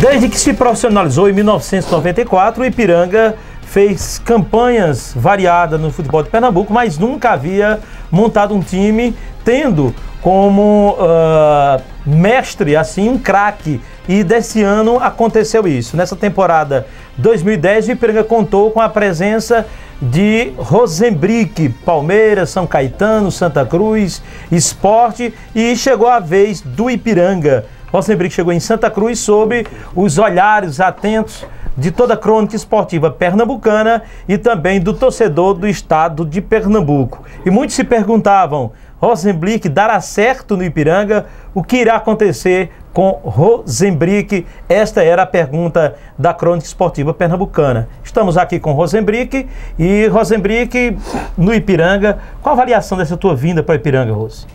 Desde que se profissionalizou em 1994, o Ipiranga fez campanhas variadas no futebol de Pernambuco, mas nunca havia montado um time tendo como uh, mestre, assim, um craque. E desse ano aconteceu isso. Nessa temporada 2010, o Ipiranga contou com a presença de Rosenbrick, Palmeiras, São Caetano, Santa Cruz, Esporte e chegou a vez do Ipiranga. Rosenbrick chegou em Santa Cruz sob os olhares atentos de toda a crônica esportiva pernambucana e também do torcedor do estado de Pernambuco. E muitos se perguntavam: Rosenblick dará certo no Ipiranga? O que irá acontecer com Rosenbrick? Esta era a pergunta da crônica esportiva pernambucana. Estamos aqui com Rosenbrick e Rosenbrick no Ipiranga. Qual a avaliação dessa tua vinda para Ipiranga, Rose?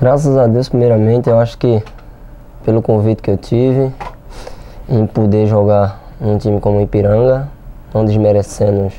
Graças a Deus, primeiramente, eu acho que pelo convite que eu tive, em poder jogar num time como o Ipiranga, não desmerecendo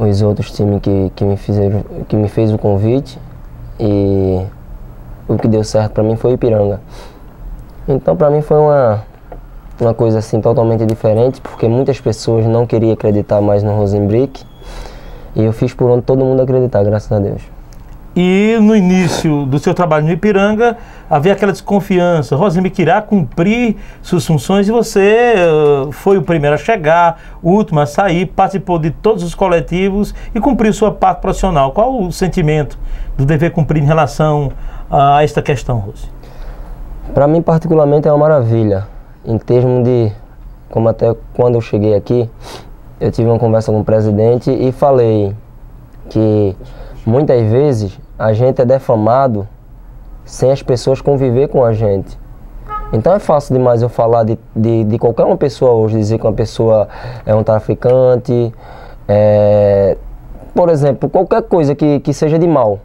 os outros times que, que, me, fizeram, que me fez o convite. E o que deu certo para mim foi o Ipiranga. Então para mim foi uma, uma coisa assim totalmente diferente, porque muitas pessoas não queriam acreditar mais no Rosenbrick. E eu fiz por onde todo mundo acreditar, graças a Deus. E no início do seu trabalho no Ipiranga, havia aquela desconfiança. Rosemary irá cumprir suas funções e você uh, foi o primeiro a chegar, o último a sair, participou de todos os coletivos e cumpriu sua parte profissional. Qual o sentimento do dever cumprir em relação a esta questão, Rose? Para mim, particularmente, é uma maravilha. Em termos de, como até quando eu cheguei aqui, eu tive uma conversa com o presidente e falei que Muitas vezes a gente é defamado sem as pessoas conviver com a gente. Então é fácil demais eu falar de, de, de qualquer uma pessoa hoje, dizer que uma pessoa é um traficante, é, por exemplo, qualquer coisa que, que seja de mal.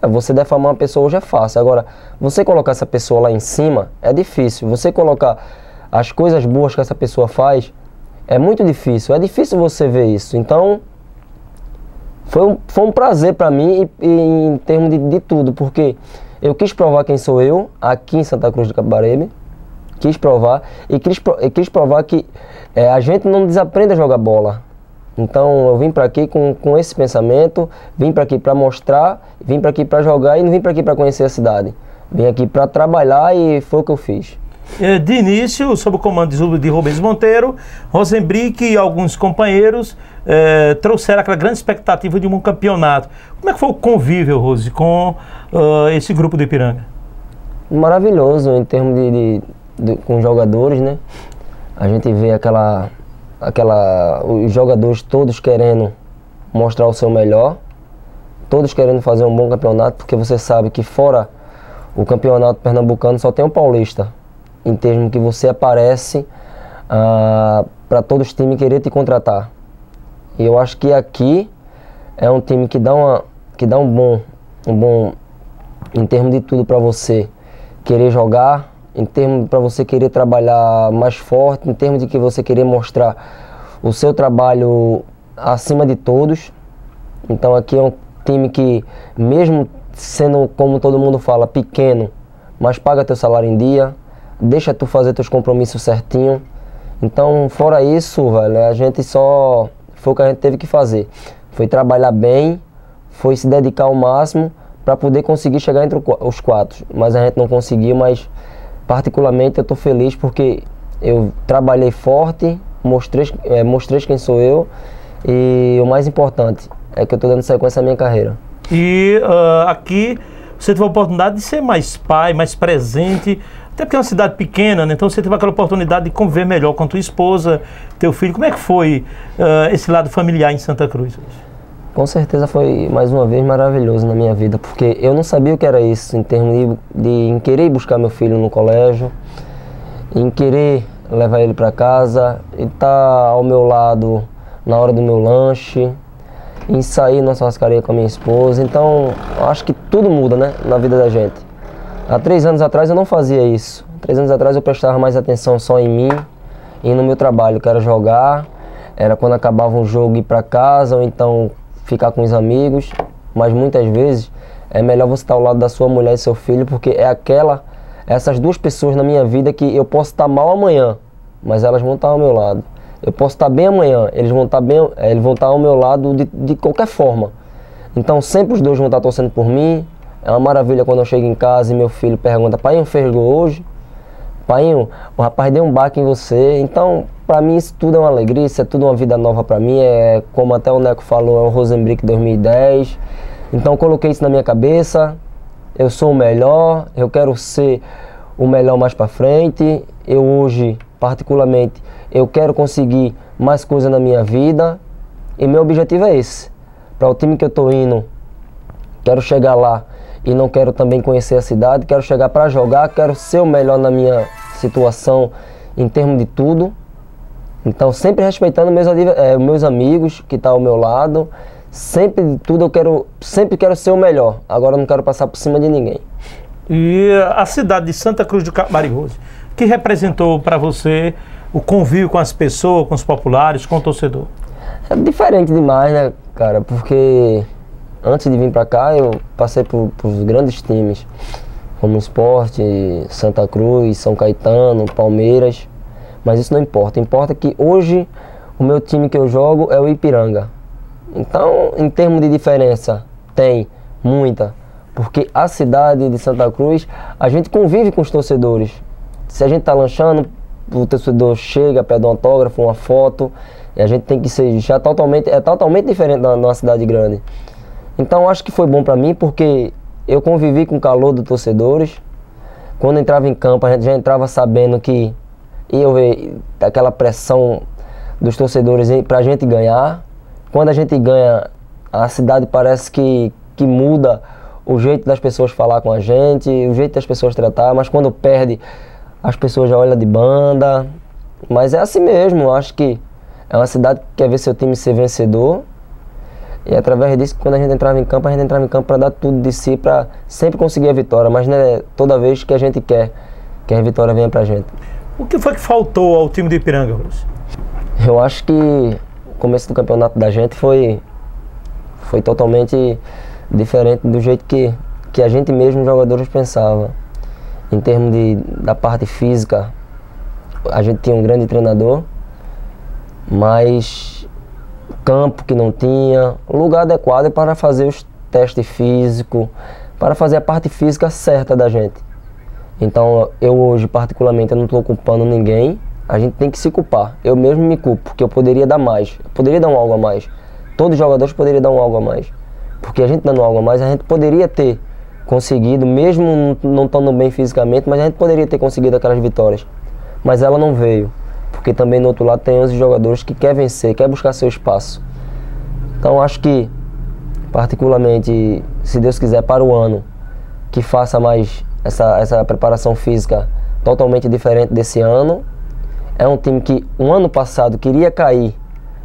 É, você defamar uma pessoa hoje é fácil. Agora, você colocar essa pessoa lá em cima é difícil. Você colocar as coisas boas que essa pessoa faz é muito difícil. É difícil você ver isso. Então, foi um, foi um prazer para mim e, e, em termos de, de, tudo, porque eu quis provar quem sou eu aqui em Santa Cruz de Capibaribe, quis provar e quis, e quis provar que é, a gente não desaprende a jogar bola. Então eu vim para aqui com, com esse pensamento, vim para aqui para mostrar, vim para aqui para jogar e não vim para aqui para conhecer a cidade. Vim aqui para trabalhar e foi o que eu fiz. É, de início, sob o comando de Rubens Monteiro, Rosenbrick e alguns companheiros é, trouxeram aquela grande expectativa de um campeonato. Como é que foi o convívio, Rose, com uh, esse grupo do Ipiranga? Maravilhoso em termos de, de, de, com jogadores, né? A gente vê aquela, aquela, os jogadores todos querendo mostrar o seu melhor, todos querendo fazer um bom campeonato, porque você sabe que fora o campeonato pernambucano só tem o paulista, em termos que você aparece uh, para todos os times querer te contratar. E eu acho que aqui é um time que dá, uma, que dá um bom, um bom em termos de tudo para você querer jogar, em termos para você querer trabalhar mais forte, em termos de que você querer mostrar o seu trabalho acima de todos. Então aqui é um time que mesmo sendo como todo mundo fala pequeno, mas paga teu salário em dia, deixa tu fazer teus compromissos certinho. Então, fora isso, velho, a gente só foi o que a gente teve que fazer. Foi trabalhar bem, foi se dedicar ao máximo para poder conseguir chegar entre os quatro. Mas a gente não conseguiu, mas particularmente eu estou feliz porque eu trabalhei forte, mostrei, é, mostrei quem sou eu e o mais importante é que eu estou dando sequência à minha carreira. E uh, aqui você teve a oportunidade de ser mais pai, mais presente, até porque é uma cidade pequena, né? então você teve aquela oportunidade de conviver melhor com tua esposa, teu filho. Como é que foi uh, esse lado familiar em Santa Cruz? Com certeza foi mais uma vez maravilhoso na minha vida, porque eu não sabia o que era isso em termos de, de em querer buscar meu filho no colégio, em querer levar ele para casa, e estar tá ao meu lado na hora do meu lanche, em sair na churrascaria com a minha esposa. Então, acho que tudo muda, né, na vida da gente. Há três anos atrás eu não fazia isso. Três anos atrás eu prestava mais atenção só em mim e no meu trabalho, que era jogar, era quando acabava um jogo ir para casa ou então ficar com os amigos. Mas muitas vezes é melhor você estar ao lado da sua mulher e seu filho porque é aquela essas duas pessoas na minha vida que eu posso estar mal amanhã, mas elas vão estar ao meu lado. Eu posso estar bem amanhã, eles vão estar bem, eh, eles vão estar ao meu lado de, de qualquer forma. Então sempre os dois vão estar torcendo por mim. É uma maravilha quando eu chego em casa e meu filho pergunta: "Pai, fez gol hoje?" "Pai, o rapaz deu um baque em você". Então, para mim isso tudo é uma alegria, isso é tudo uma vida nova para mim, é como até o Neco falou, é o Rosenbrick 2010. Então coloquei isso na minha cabeça. Eu sou o melhor, eu quero ser o melhor mais para frente. Eu hoje, particularmente, eu quero conseguir mais coisas na minha vida e meu objetivo é esse. Para o time que eu estou indo, quero chegar lá e não quero também conhecer a cidade, quero chegar para jogar, quero ser o melhor na minha situação em termos de tudo. Então, sempre respeitando meus, é, meus amigos que estão tá ao meu lado, sempre de tudo eu quero, sempre quero ser o melhor. Agora eu não quero passar por cima de ninguém. E a cidade de Santa Cruz do Capibaribe, que representou para você o convívio com as pessoas, com os populares, com o torcedor? É diferente demais, né, cara? Porque antes de vir para cá eu passei por, por grandes times, como Esporte, Santa Cruz, São Caetano, Palmeiras. Mas isso não importa. Importa que hoje o meu time que eu jogo é o Ipiranga. Então, em termos de diferença, tem muita. Porque a cidade de Santa Cruz, a gente convive com os torcedores. Se a gente está lanchando, o torcedor chega, pede um autógrafo, uma foto, e a gente tem que ser já totalmente, é totalmente diferente da nossa cidade grande. Então acho que foi bom para mim porque eu convivi com o calor dos torcedores. Quando entrava em campo, a gente já entrava sabendo que ia ver aquela pressão dos torcedores para a gente ganhar. Quando a gente ganha, a cidade parece que, que muda o jeito das pessoas falar com a gente, o jeito das pessoas tratar, mas quando perde, as pessoas já olham de banda. Mas é assim mesmo, acho que é uma cidade que quer ver seu time ser vencedor. E através disso, quando a gente entrava em campo, a gente entrava em campo para dar tudo de si, para sempre conseguir a vitória. Mas não é toda vez que a gente quer que a vitória venha para a gente. O que foi que faltou ao time do Ipiranga, Bruce? Eu acho que o começo do campeonato da gente foi, foi totalmente diferente do jeito que, que a gente mesmo, jogadores, pensava em termos de, da parte física, a gente tinha um grande treinador, mas campo que não tinha, lugar adequado para fazer os testes físicos, para fazer a parte física certa da gente. Então eu hoje particularmente eu não estou culpando ninguém, a gente tem que se culpar. Eu mesmo me culpo, porque eu poderia dar mais, eu poderia dar um algo a mais. Todos os jogadores poderiam dar um algo a mais. Porque a gente dando algo a mais, a gente poderia ter conseguido, mesmo não estando bem fisicamente, mas a gente poderia ter conseguido aquelas vitórias. Mas ela não veio, porque também no outro lado tem 11 jogadores que quer vencer, quer buscar seu espaço. Então acho que, particularmente, se Deus quiser, para o ano, que faça mais essa, essa preparação física totalmente diferente desse ano. É um time que um ano passado queria cair,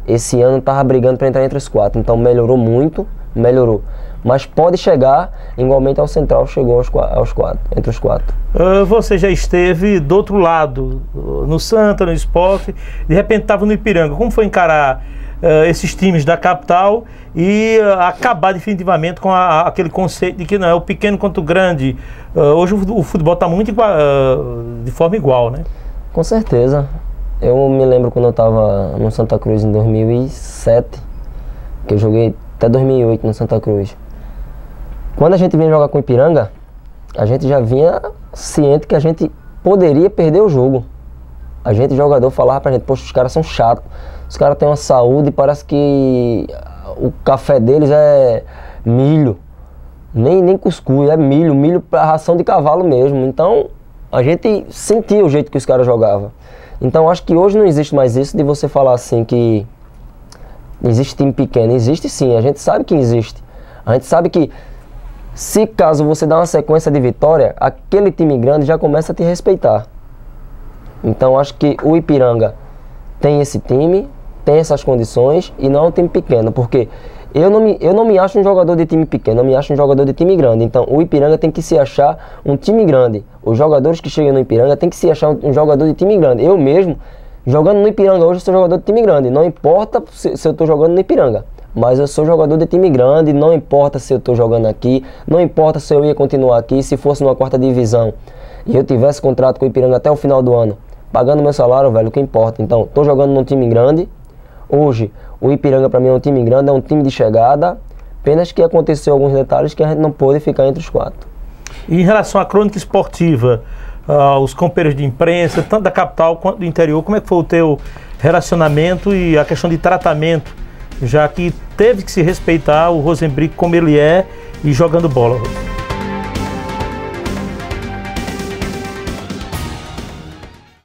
esse ano estava brigando para entrar entre os quatro, então melhorou muito, melhorou mas pode chegar igualmente ao Central, chegou aos, aos quatro, entre os quatro. Uh, você já esteve do outro lado, no Santa, no esporte, de repente estava no Ipiranga. Como foi encarar uh, esses times da capital e uh, acabar definitivamente com a, aquele conceito de que não é o pequeno quanto o grande? hoje o, o futebol está muito igual, de forma igual, né? Com certeza. Eu me lembro quando eu estava no Santa Cruz em 2007, que eu joguei até 2008 no Santa Cruz. Quando a gente vinha jogar com o Ipiranga, a gente já vinha ciente que a gente poderia perder o jogo. A gente, jogador, falava pra gente, poxa, os caras são chatos, os caras têm uma saúde, parece que o café deles é milho, nem, nem cuscuz, é milho, milho para ração de cavalo mesmo. Então, a gente sentia o jeito que os caras jogavam. Então, acho que hoje não existe mais isso de você falar assim que existe time pequeno. Existe sim, a gente sabe que existe. A gente sabe que se caso você dá uma sequência de vitória, aquele time grande já começa a te respeitar. Então acho que o Ipiranga tem esse time, tem essas condições e não é um time pequeno, porque eu não, me, eu não me acho um jogador de time pequeno, eu me acho um jogador de time grande. Então o Ipiranga tem que se achar um time grande. Os jogadores que chegam no Ipiranga tem que se achar um, um jogador de time grande. Eu mesmo, jogando no Ipiranga hoje, sou jogador de time grande. Não importa se, se eu estou jogando no Ipiranga. Mas eu sou jogador de time grande, não importa se eu estou jogando aqui, não importa se eu ia continuar aqui, se fosse numa quarta divisão. e eu tivesse contrato com o Ipiranga até o final do ano, pagando meu salário, velho, o que importa? Então, tô jogando num time grande. Hoje, o Ipiranga para mim é um time grande, é um time de chegada. Apenas que aconteceu alguns detalhes que a gente não pôde ficar entre os quatro. E em relação à crônica esportiva, uh, os companheiros de imprensa, tanto da capital quanto do interior, como é que foi o teu relacionamento e a questão de tratamento, já que teve que se respeitar o Rosenbrick como ele é e jogando bola?